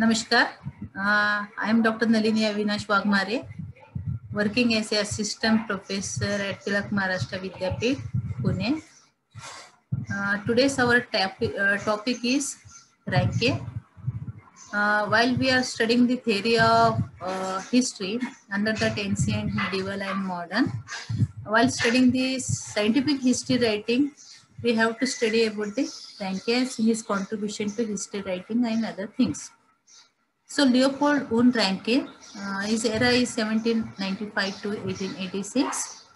Namaskar. Uh, I am Dr. Nalini Avinash Waghmare, working as a assistant professor at Tilak Maharashtra Vidyapith, Pune. Uh, today's our topic, uh, topic is Ranke. Uh, while we are studying the theory of uh, history under that ancient, medieval, and modern, while studying the scientific history writing, we have to study about the Ranke, his contribution to history writing, and other things. So Leopold von Ranke, uh, his era is 1795 to 1886.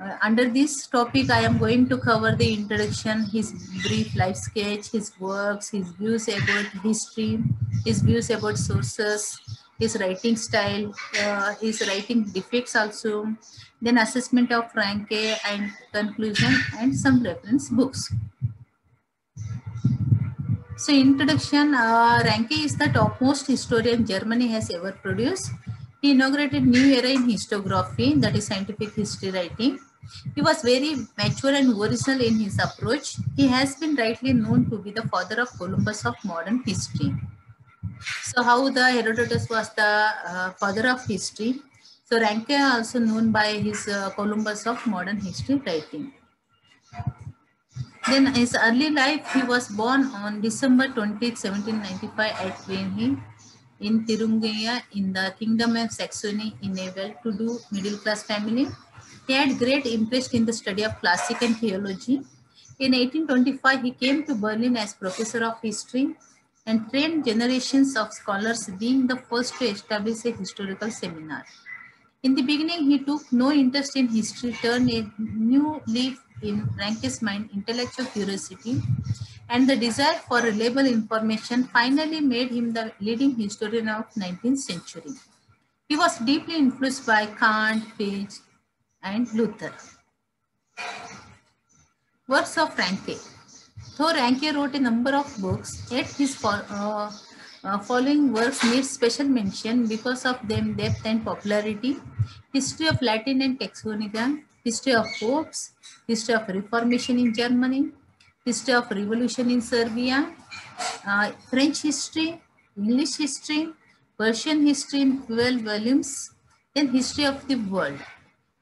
Uh, under this topic, I am going to cover the introduction, his brief life sketch, his works, his views about history, his views about sources, his writing style, uh, his writing defects also, then assessment of Ranke and conclusion and some reference books. So introduction, uh, Ranke is the topmost historian Germany has ever produced. He inaugurated new era in historiography, that is scientific history writing. He was very mature and original in his approach. He has been rightly known to be the father of Columbus of modern history. So how the Herodotus was the uh, father of history. So Ranke also known by his uh, Columbus of modern history writing. Then his early life, he was born on December 20, 1795 at Wiehe in Thuringia in the Kingdom of Saxony in a well-to-do middle-class family. He had great interest in the study of classic and theology. In 1825, he came to Berlin as professor of history and trained generations of scholars, being the first to establish a historical seminar. In the beginning, he took no interest in history, turned a new leaf in Ranke's mind, intellectual curiosity, and the desire for reliable information finally made him the leading historian of 19th century. He was deeply influenced by Kant, Fichte, and Luther. Works of Ranke. Though Ranke wrote a number of books, yet his uh, uh, following works need special mention because of their depth and popularity. History of Latin and Texonica, History of Popes, History of Reformation in Germany, History of Revolution in Serbia, uh, French history, English history, Prussian history in 12 volumes, then History of the World.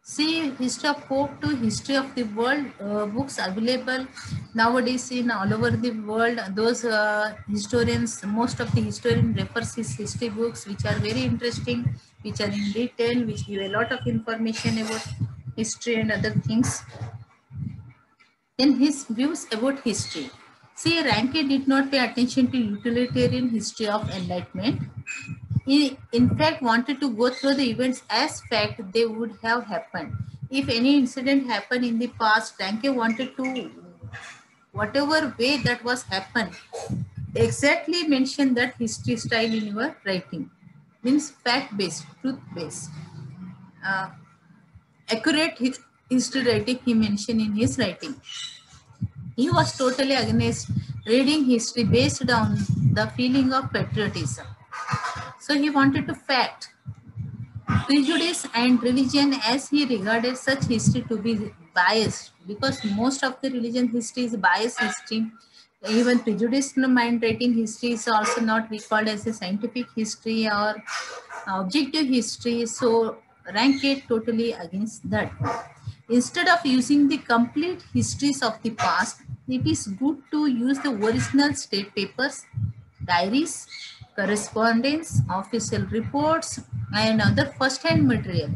See History of Pope to History of the World uh, books available nowadays in all over the world. Those uh, historians, most of the historian refers his history books, which are very interesting, which are in detail, which give a lot of information about history and other things. Then his views about history. See, Ranke did not pay attention to utilitarian history of enlightenment. He, in fact, wanted to go through the events as fact they would have happened. If any incident happened in the past, Ranke wanted to, whatever way that was happened, exactly mention that history style in your writing. Means fact-based, truth-based. Uh, accurate history writing he mentioned in his writing. He was totally against reading history based on the feeling of patriotism. So he wanted to fact prejudice and religion as he regarded such history to be biased because most of the religion history is biased history. Even prejudiced mind writing history is also not recalled as a scientific history or objective history. So Ranke totally against that. Instead of using the complete histories of the past, it is good to use the original state papers, diaries, correspondence, official reports, and other first-hand material.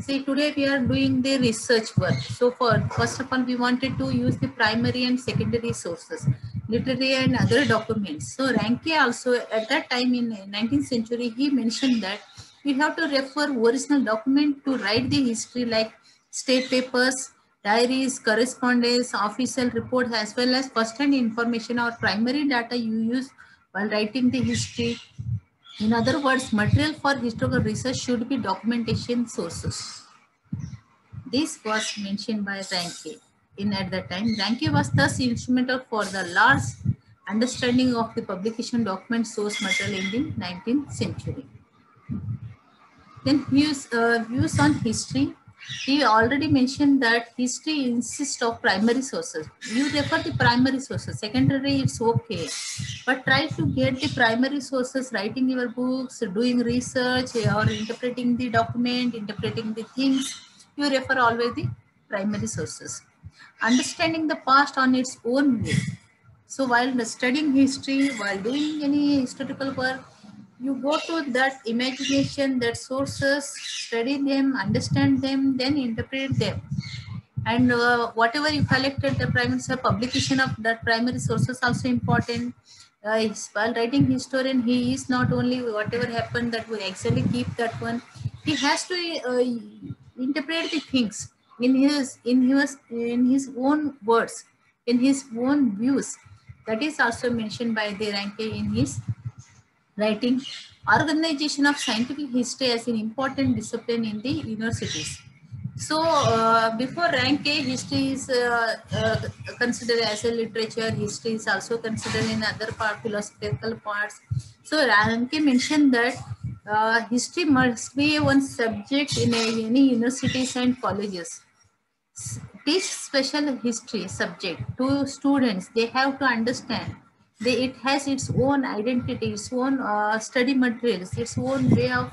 See, today we are doing the research work. So for first of all, we wanted to use the primary and secondary sources, literary and other documents. So Ranke also at that time in 19th century, he mentioned that we have to refer original document to write the history like state papers, diaries, correspondence, official reports, as well as first-hand information or primary data you use while writing the history. In other words, material for historical research should be documentation sources. This was mentioned by Ranke. In at that time, Ranke was thus instrumental for the large understanding of the publication document source material in the 19th century. Then views, uh, views on history. he already mentioned that history insists of primary sources. You refer the primary sources, secondary it's okay. But try to get the primary sources, writing your books, doing research or interpreting the document, interpreting the things. You refer always the primary sources. Understanding the past on its own way. So while studying history, while doing any historical work, you go to that imagination, that sources, study them, understand them, then interpret them. And uh, whatever you collected, the primary so publication of that primary sources also important. Uh, while writing historian, he is not only whatever happened that will actually keep that one. He has to uh, interpret the things in his in his in his own words, in his own views. That is also mentioned by the Ranke in his writing organization of scientific history as an important discipline in the universities. So uh, before Ranke, history is uh, uh, considered as a literature. History is also considered in other part, philosophical parts. So Ranke mentioned that uh, history must be one subject in a, any universities and colleges. Teach special history subject to students. They have to understand they, it has its own identity, its own uh, study materials, its own way of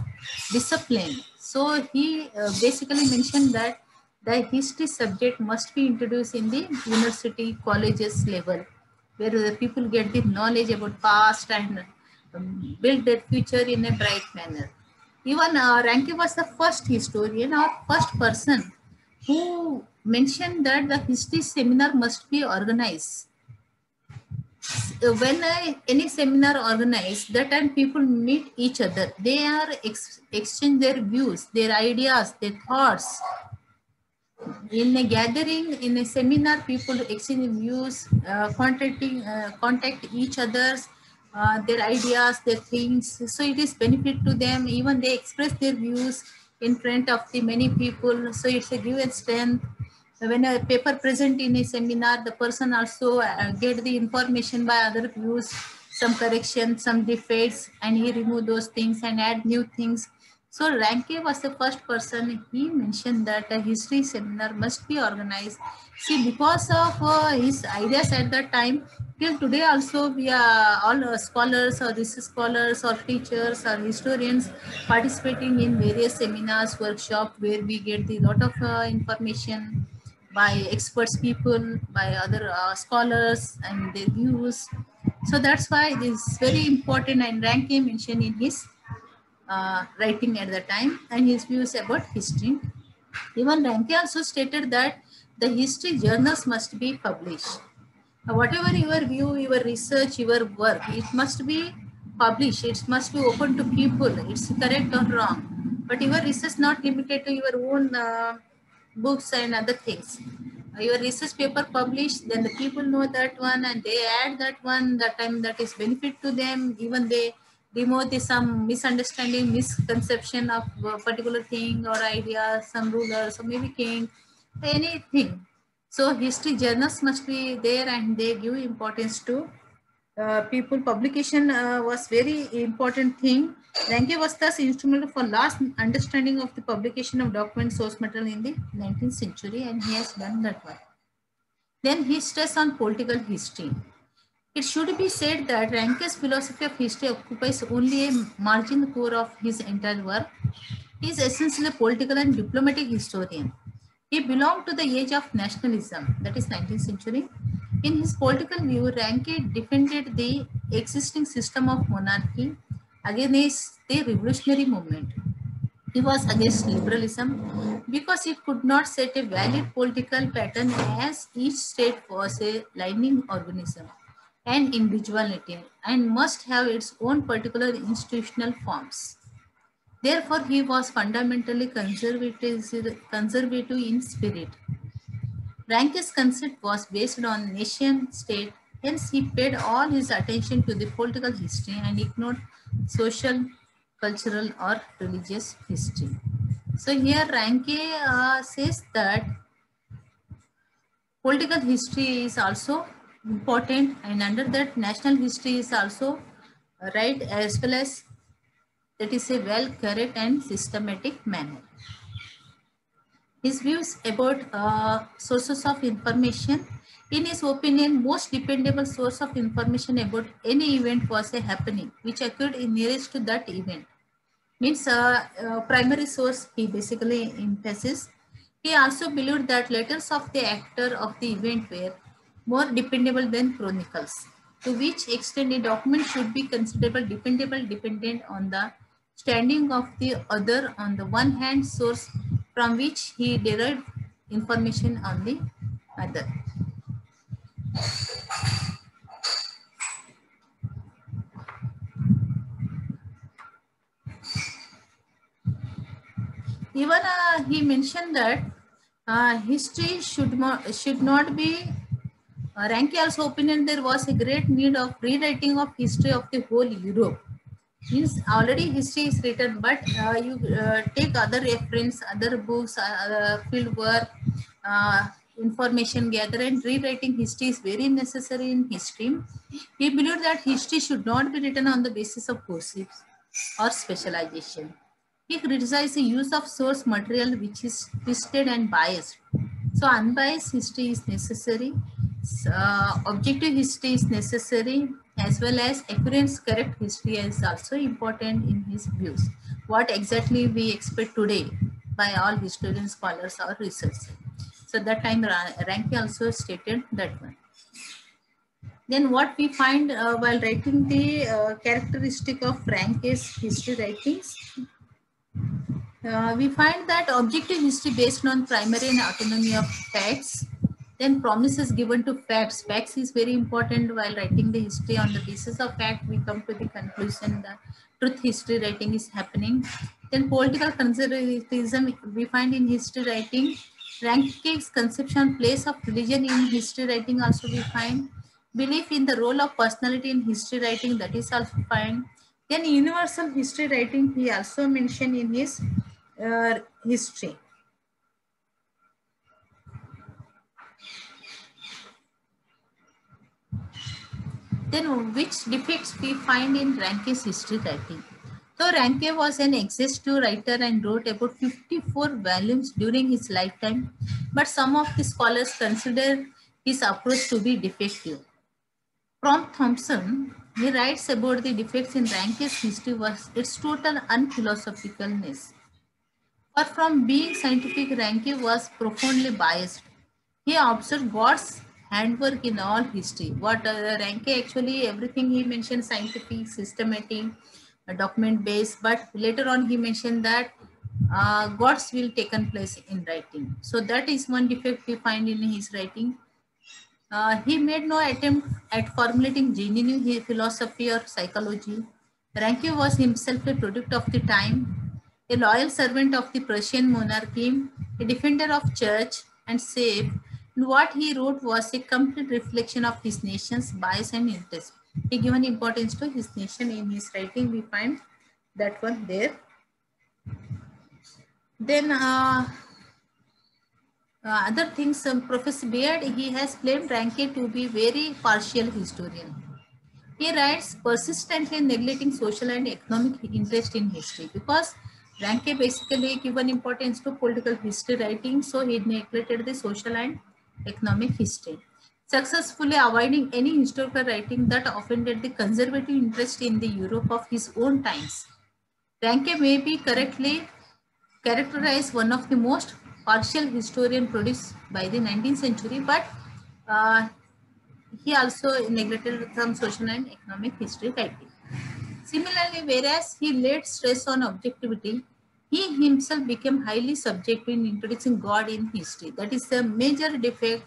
discipline. So he uh, basically mentioned that the history subject must be introduced in the university colleges level, where the people get the knowledge about past and um, build their future in a bright manner. Even uh, Ranke was the first historian or first person who mentioned that the history seminar must be organized when I, any seminar organized, that time people meet each other. They are ex, exchange their views, their ideas, their thoughts. In a gathering, in a seminar, people exchange views, uh, contacting, uh, contact each other's, uh, their ideas, their things. So it is benefit to them. Even they express their views in front of the many people. So it's a given strength when a paper present in a seminar, the person also uh, get the information by other views, some correction, some defects, and he remove those things and add new things. So Ranke was the first person, he mentioned that a history seminar must be organized. See, because of uh, his ideas at that time, till today also we are all uh, scholars or research scholars or teachers or historians participating in various seminars, workshops where we get the lot of uh, information by experts people, by other uh, scholars and their views. So that's why it is very important and Ranke mentioned in his uh, writing at the time and his views about history. Even Ranke also stated that the history journals must be published. whatever your view, your research, your work, it must be published. It must be open to people. It's correct or wrong. But your research is not limited to your own uh, books and other things. Your research paper published, then the people know that one and they add that one, that time that is benefit to them, even they remove some misunderstanding, misconception of particular thing or idea, some ruler, so maybe king, anything. So history journals must be there and they give importance to uh, people. Publication uh, was very important thing Ranke was thus instrumental for last understanding of the publication of document source material in the 19th century and he has done that work. Then he stressed on political history. It should be said that Ranke's philosophy of history occupies only a marginal core of his entire work. He is essentially a political and diplomatic historian. He belonged to the age of nationalism, that is 19th century. In his political view, Ranke defended the existing system of monarchy against the revolutionary movement. He was against liberalism because it could not set a valid political pattern as each state was a lining organism and individuality and must have its own particular institutional forms. Therefore, he was fundamentally conservative, conservative in spirit. Ranke's concept was based on nation state, hence he paid all his attention to the political history and ignored social, cultural or religious history. So here Ranke uh, says that political history is also important and under that national history is also right as well as that is a well correct and systematic manner. His views about uh, sources of information. In his opinion, most dependable source of information about any event was a happening which occurred in nearest to that event. Means uh, uh, primary source he basically emphasizes. He also believed that letters of the actor of the event were more dependable than chronicles, to which extent a document should be considerable dependable dependent on the standing of the other on the one hand source from which he derived information on the other. Even uh, he mentioned that uh, history should should not be, uh, Ranke also opinion there was a great need of rewriting of history of the whole Europe means already history is written but uh, you uh, take other reference other books uh, field work uh, information gather and rewriting history is very necessary in history. He believed that history should not be written on the basis of gossips or specialization. He criticized the use of source material which is twisted and biased. So unbiased history is necessary. Uh, objective history is necessary as well as accurate correct history is also important in his views. What exactly we expect today by all historians, scholars or researchers. So that time Ranke also stated that one. Then what we find uh, while writing the uh, characteristic of Ranke's history writings, uh, we find that objective history based on primary and autonomy of facts then promises given to facts. Facts is very important while writing the history. On the basis of fact, we come to the conclusion that truth history writing is happening. Then political conservatism we find in history writing. Ranke's conception place of religion in history writing also we find. Belief in the role of personality in history writing that is also fine. Then universal history writing he also mentioned in his uh, history. Then which defects we find in Ranke's history writing? So Ranke was an exhaustive writer and wrote about 54 volumes during his lifetime, but some of the scholars consider his approach to be defective. From Thompson, he writes about the defects in Ranke's history was its total unphilosophicalness. But from being scientific, Ranke was profoundly biased. He observed God's handwork in all history. What uh, Ranke actually, everything he mentioned scientific, systematic, uh, document based, but later on he mentioned that uh, God's will taken place in writing. So that is one defect we find in his writing. Uh, he made no attempt at formulating genuine philosophy or psychology. Ranke was himself a product of the time, a loyal servant of the Prussian monarchy, a defender of church and safe, what he wrote was a complete reflection of his nation's bias and interest. He given importance to his nation in his writing. We find that one there. Then uh, uh, other things, um, Professor Beard, he has claimed Ranke to be very partial historian. He writes persistently neglecting social and economic interest in history because Ranke basically given importance to political history writing, so he neglected the social and economic history, successfully avoiding any historical writing that offended the conservative interest in the Europe of his own times. Ranke may be correctly characterized one of the most partial historian produced by the 19th century, but uh, he also neglected some social and economic history writing. Similarly, whereas he laid stress on objectivity, he himself became highly subjective in introducing God in history. That is the major defect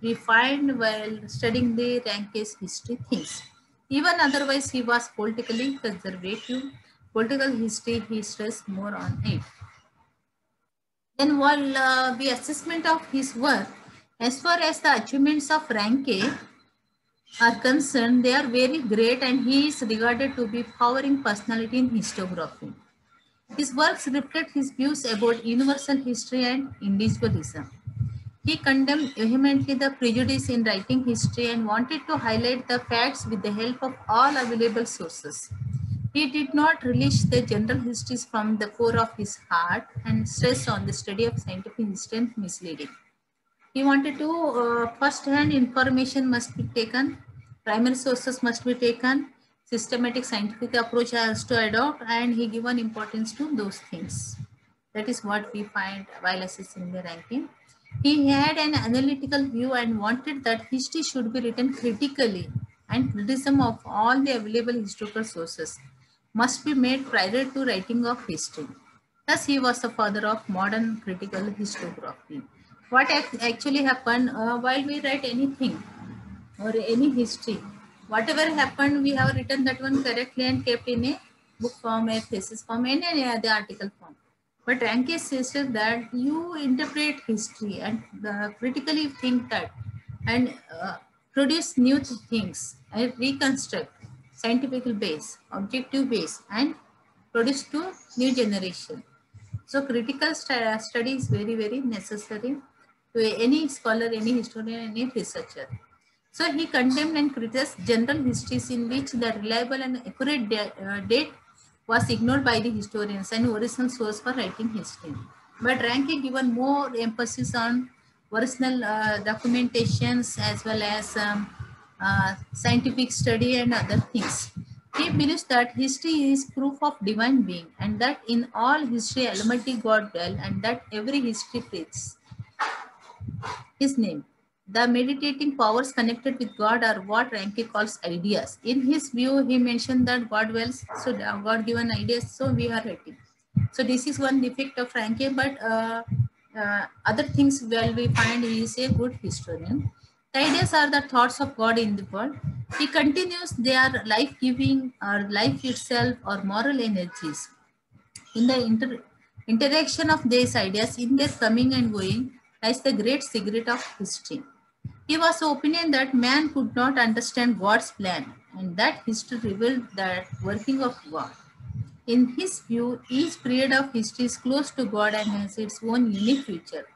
we find while studying the Ranke's history things. Even otherwise, he was politically conservative. Political history, he stressed more on it. Then while uh, the assessment of his work, as far as the achievements of Ranke are concerned, they are very great and he is regarded to be powering personality in historiography. His works reflect his views about universal history and individualism. He condemned vehemently the prejudice in writing history and wanted to highlight the facts with the help of all available sources. He did not relish the general histories from the core of his heart and stress on the study of scientific history and misleading. He wanted to uh, first-hand information must be taken, primary sources must be taken, systematic scientific approach has to adopt, and he given importance to those things. That is what we find while assessing the ranking. He had an analytical view and wanted that history should be written critically and criticism of all the available historical sources must be made prior to writing of history. Thus, he was the father of modern critical historiography. What actually happened uh, while we write anything or any history, whatever happened, we have written that one correctly and kept in a book form, a thesis form, and any other article form. But Ranke says that you interpret history and uh, critically think that and uh, produce new things and reconstruct scientific base, objective base, and produce to new generation. So critical st study is very, very necessary to any scholar, any historian, any researcher. So he condemned and criticized general histories in which the reliable and accurate uh, date was ignored by the historians and original source for writing history. But Ranke given more emphasis on original uh, documentations as well as um, uh, scientific study and other things. He believes that history is proof of divine being and that in all history Almighty God dwell and that every history preaches his name. The meditating powers connected with God are what Ranke calls ideas. In his view, he mentioned that God dwells, so God given ideas, so we are writing. So this is one defect of Ranke, but uh, uh, other things well we find he is a good historian. The ideas are the thoughts of God in the world. He continues, they are life-giving or life itself or moral energies. In the inter interaction of these ideas, in their coming and going, lies the great secret of history. He was opinion that man could not understand God's plan and that history revealed the working of God. In his view, each period of history is close to God and has its own unique future.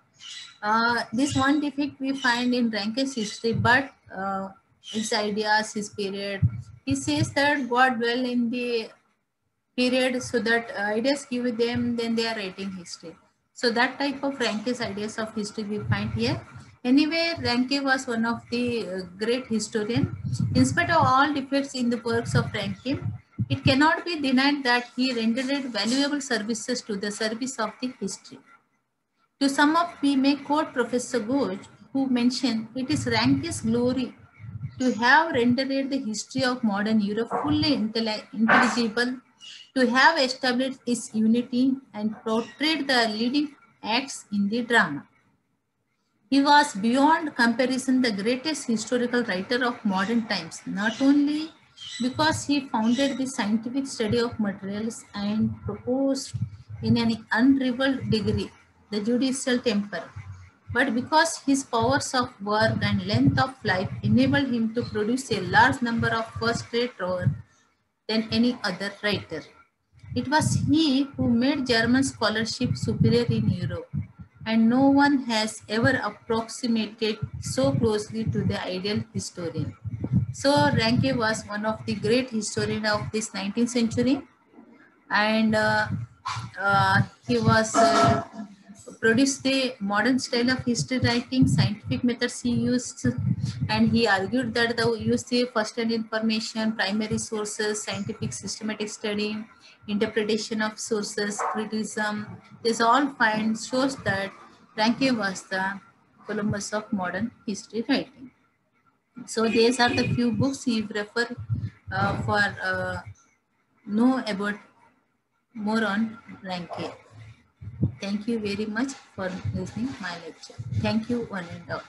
Uh, this one defect we find in Ranke's history, but uh, his ideas, his period, he says that God dwell in the period so that uh, ideas give them, then they are writing history. So that type of Ranke's ideas of history we find here. Anyway, Ranke was one of the uh, great historian. In spite of all defects in the works of Ranke, it cannot be denied that he rendered valuable services to the service of the history. To sum up, we may quote Professor Ghosh, who mentioned it is Ranke's glory to have rendered the history of modern Europe fully intelligible, to have established its unity and portrayed the leading acts in the drama. He was beyond comparison the greatest historical writer of modern times, not only because he founded the scientific study of materials and proposed in an unrivaled degree the judicial temper, but because his powers of work and length of life enabled him to produce a large number of first-rate work than any other writer. It was he who made German scholarship superior in Europe, and no one has ever approximated so closely to the ideal historian. So Ranke was one of the great historians of this 19th century, and uh, uh, he was uh, produced the modern style of history writing, scientific methods he used, and he argued that the use the first-hand information, primary sources, scientific systematic study, interpretation of sources, criticism, this all find shows that Ranke was the Columbus of modern history writing. So these are the few books he refer uh, for uh, know about more on Ranke. Thank you very much for listening my lecture. Thank you one and all.